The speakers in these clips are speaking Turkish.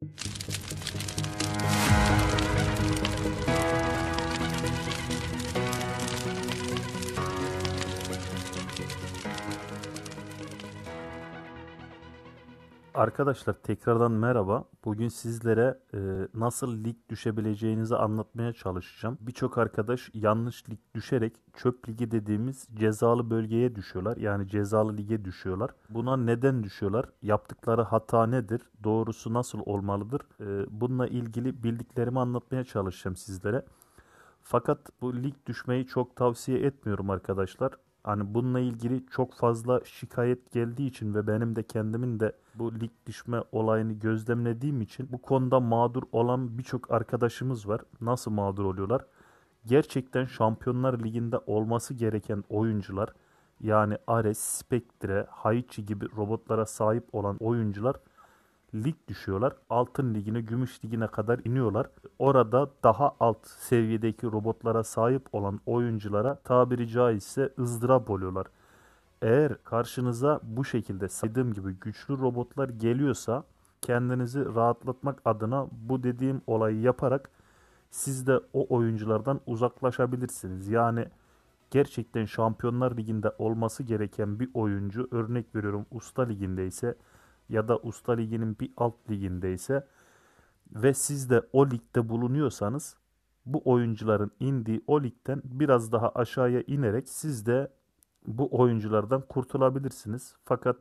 you Arkadaşlar tekrardan merhaba. Bugün sizlere e, nasıl lig düşebileceğinizi anlatmaya çalışacağım. Birçok arkadaş yanlış lig düşerek çöp ligi dediğimiz cezalı bölgeye düşüyorlar. Yani cezalı lige düşüyorlar. Buna neden düşüyorlar? Yaptıkları hata nedir? Doğrusu nasıl olmalıdır? E, bununla ilgili bildiklerimi anlatmaya çalışacağım sizlere. Fakat bu lig düşmeyi çok tavsiye etmiyorum arkadaşlar. Hani bununla ilgili çok fazla şikayet geldiği için ve benim de kendimin de bu lig düşme olayını gözlemlediğim için bu konuda mağdur olan birçok arkadaşımız var. Nasıl mağdur oluyorlar? Gerçekten Şampiyonlar Ligi'nde olması gereken oyuncular yani Ares, Spectre, Haichi gibi robotlara sahip olan oyuncular lig düşüyorlar. Altın ligine, gümüş ligine kadar iniyorlar. Orada daha alt seviyedeki robotlara sahip olan oyunculara tabiri caizse ızdırap oluyorlar. Eğer karşınıza bu şekilde saydığım gibi güçlü robotlar geliyorsa kendinizi rahatlatmak adına bu dediğim olayı yaparak siz de o oyunculardan uzaklaşabilirsiniz. Yani gerçekten Şampiyonlar Ligi'nde olması gereken bir oyuncu örnek veriyorum Usta Ligi'nde ise ya da Usta Ligi'nin bir alt ligindeyse ve siz de o ligde bulunuyorsanız bu oyuncuların indiği o ligden biraz daha aşağıya inerek siz de bu oyunculardan kurtulabilirsiniz. Fakat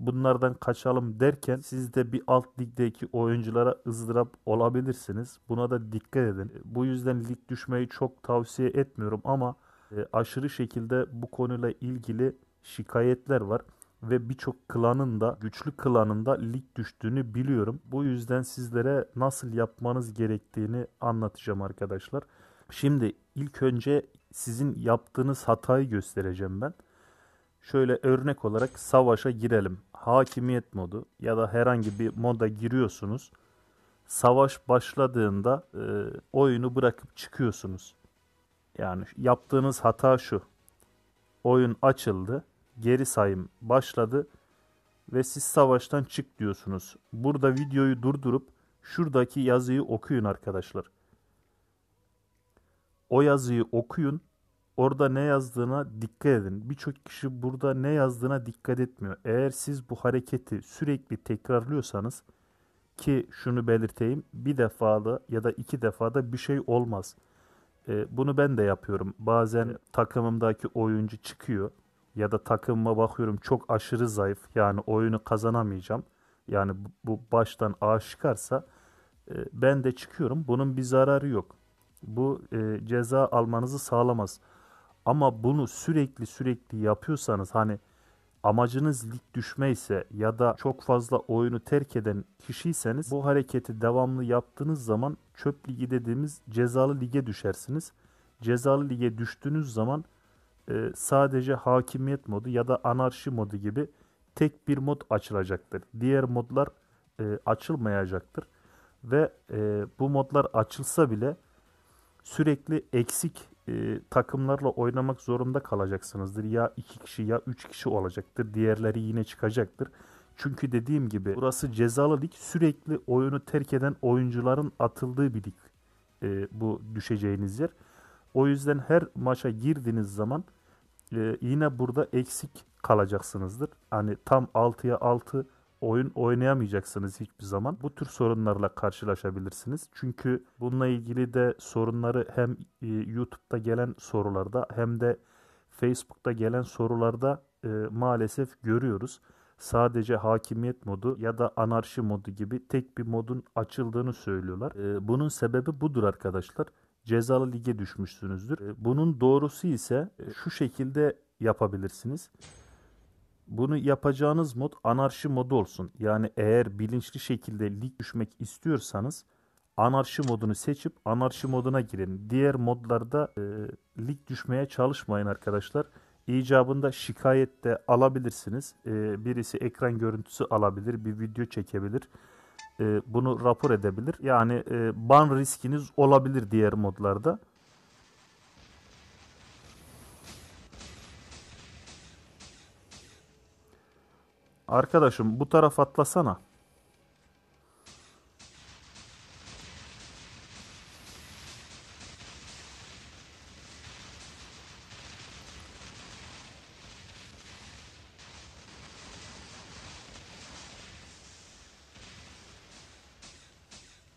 bunlardan kaçalım derken siz de bir alt ligdeki oyunculara ızdırap olabilirsiniz. Buna da dikkat edin. Bu yüzden lig düşmeyi çok tavsiye etmiyorum ama e, aşırı şekilde bu konuyla ilgili şikayetler var ve birçok klanın da güçlü klanın da lig düştüğünü biliyorum. Bu yüzden sizlere nasıl yapmanız gerektiğini anlatacağım arkadaşlar. Şimdi ilk önce sizin yaptığınız hatayı göstereceğim ben. Şöyle örnek olarak savaşa girelim. Hakimiyet modu ya da herhangi bir moda giriyorsunuz. Savaş başladığında e, oyunu bırakıp çıkıyorsunuz. Yani yaptığınız hata şu. Oyun açıldı geri sayım başladı ve siz savaştan çık diyorsunuz. Burada videoyu durdurup şuradaki yazıyı okuyun arkadaşlar. O yazıyı okuyun. Orada ne yazdığına dikkat edin. Birçok kişi burada ne yazdığına dikkat etmiyor. Eğer siz bu hareketi sürekli tekrarlıyorsanız ki şunu belirteyim bir defada ya da iki defada bir şey olmaz. Ee, bunu ben de yapıyorum. Bazen takımımdaki oyuncu çıkıyor ya da takımıma bakıyorum çok aşırı zayıf yani oyunu kazanamayacağım. Yani bu baştan aşikarsa e, ben de çıkıyorum. Bunun bir zararı yok. Bu e, ceza almanızı sağlamaz. Ama bunu sürekli sürekli yapıyorsanız hani amacınız lig düşme ise ya da çok fazla oyunu terk eden kişiyseniz bu hareketi devamlı yaptığınız zaman çöp ligi dediğimiz cezalı lige düşersiniz. Cezalı lige düştüğünüz zaman e, sadece hakimiyet modu ya da anarşi modu gibi tek bir mod açılacaktır. Diğer modlar e, açılmayacaktır. Ve e, bu modlar açılsa bile sürekli eksik takımlarla oynamak zorunda kalacaksınızdır. Ya iki kişi ya üç kişi olacaktır. Diğerleri yine çıkacaktır. Çünkü dediğim gibi burası cezalı lig sürekli oyunu terk eden oyuncuların atıldığı bir lig. E, bu düşeceğiniz yer. O yüzden her maça girdiğiniz zaman e, yine burada eksik kalacaksınızdır. Hani tam 6'ya 6 oyun oynayamayacaksınız hiçbir zaman. Bu tür sorunlarla karşılaşabilirsiniz. Çünkü bununla ilgili de sorunları hem e, YouTube'da gelen sorularda hem de Facebook'ta gelen sorularda e, maalesef görüyoruz. Sadece hakimiyet modu ya da anarşi modu gibi tek bir modun açıldığını söylüyorlar. E, bunun sebebi budur arkadaşlar cezalı lige düşmüşsünüzdür. E, bunun doğrusu ise e, şu şekilde yapabilirsiniz. Bunu yapacağınız mod anarşi modu olsun. Yani eğer bilinçli şekilde lig düşmek istiyorsanız anarşi modunu seçip anarşi moduna girin. Diğer modlarda e, lig düşmeye çalışmayın arkadaşlar. İcabında şikayet de alabilirsiniz. E, birisi ekran görüntüsü alabilir, bir video çekebilir e, bunu rapor edebilir. Yani e, ban riskiniz olabilir diğer modlarda. Arkadaşım bu taraf atlasana.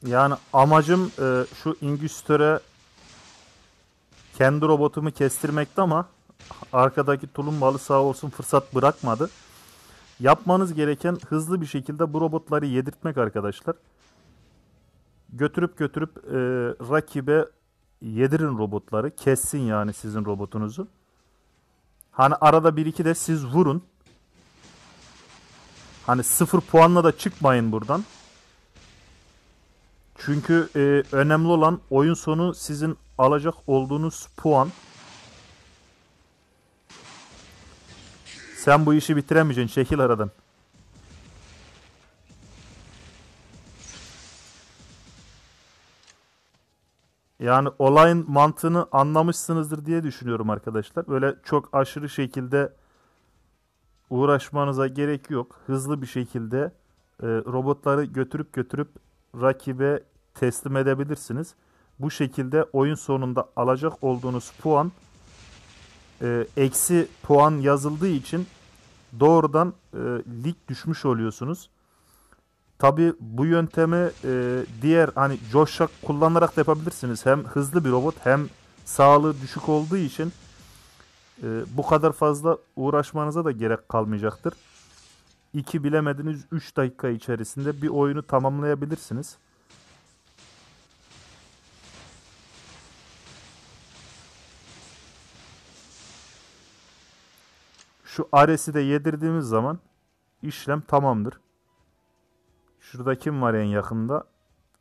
Yani amacım e, şu ingüstöre kendi robotumu kestirmekti ama arkadaki tulumbalı sağ olsun fırsat bırakmadı. Yapmanız gereken hızlı bir şekilde bu robotları yedirtmek arkadaşlar. Götürüp götürüp e, rakibe yedirin robotları. Kessin yani sizin robotunuzu. Hani arada bir iki de siz vurun. Hani sıfır puanla da çıkmayın buradan. Çünkü e, önemli olan oyun sonu sizin alacak olduğunuz puan. Sen bu işi bitiremeyeceksin. Çekil aradan. Yani olayın mantığını anlamışsınızdır diye düşünüyorum arkadaşlar. Böyle çok aşırı şekilde uğraşmanıza gerek yok. Hızlı bir şekilde e, robotları götürüp götürüp rakibe teslim edebilirsiniz. Bu şekilde oyun sonunda alacak olduğunuz puan e, eksi puan yazıldığı için doğrudan e, lig düşmüş oluyorsunuz. Tabi bu yöntemi e, diğer hani coşak kullanarak da yapabilirsiniz. Hem hızlı bir robot hem sağlığı düşük olduğu için e, bu kadar fazla uğraşmanıza da gerek kalmayacaktır. 2 bilemediniz 3 dakika içerisinde bir oyunu tamamlayabilirsiniz. Şu Ares'i de yedirdiğimiz zaman işlem tamamdır. Şurada kim var en yakında?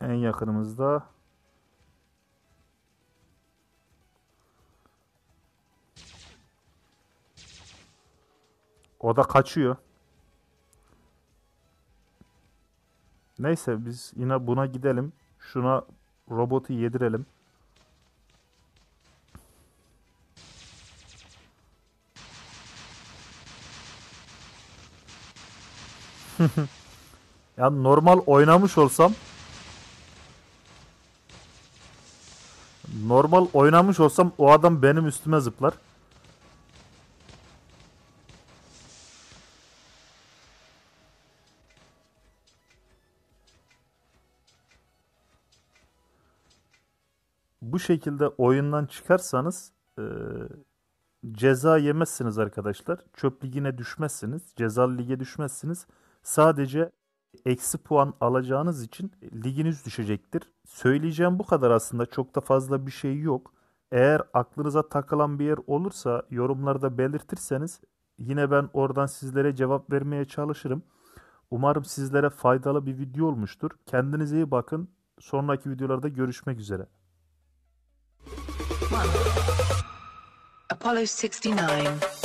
En yakınımızda O da kaçıyor. Neyse biz yine buna gidelim. Şuna robotu yedirelim. ya normal oynamış olsam normal oynamış olsam o adam benim üstüme zıplar. Bu şekilde oyundan çıkarsanız e, ceza yemezsiniz arkadaşlar. Çöp ligine düşmezsiniz. Cezalı lige düşmezsiniz. Sadece eksi puan alacağınız için liginiz düşecektir. Söyleyeceğim bu kadar aslında. Çok da fazla bir şey yok. Eğer aklınıza takılan bir yer olursa yorumlarda belirtirseniz yine ben oradan sizlere cevap vermeye çalışırım. Umarım sizlere faydalı bir video olmuştur. Kendinize iyi bakın. Sonraki videolarda görüşmek üzere. Apollo 69.